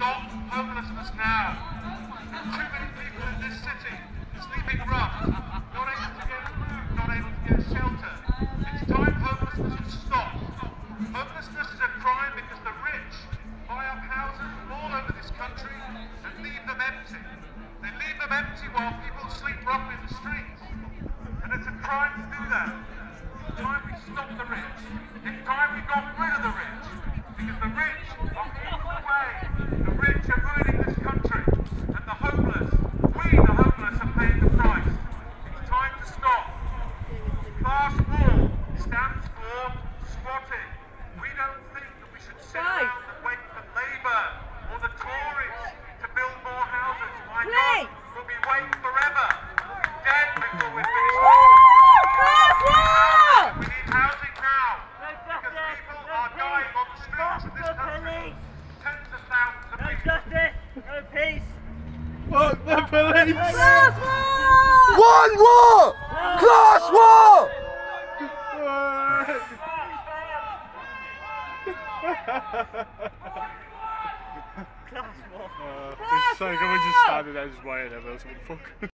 Stop homelessness now. Too many people in this city sleeping rough, not able to get food, not able to get shelter. It's time homelessness stopped. Homelessness is a crime because the rich buy up houses all over this country and leave them empty. They leave them empty while people sleep rough in the streets. And it's a crime to do that. It's time we stop the rich. It's time we got rid of the rich. Because the rich are eating away. The rich are ruining this country. And the homeless, we the homeless are paying the price. It's time to stop. Class war stands for squatting. We don't think that we should sit Right. around and wait for Labour or the Tories to build more houses. My Play. God, we'll be waiting forever. Dead before we're finished. Class war! We need housing now because people are dying on the streets of this country. Tens of thousands of No justice, no peace. Fuck the police! Class war! One war! Class war! War. Uh, it's good we just standing there just waiting there, but what the fuck?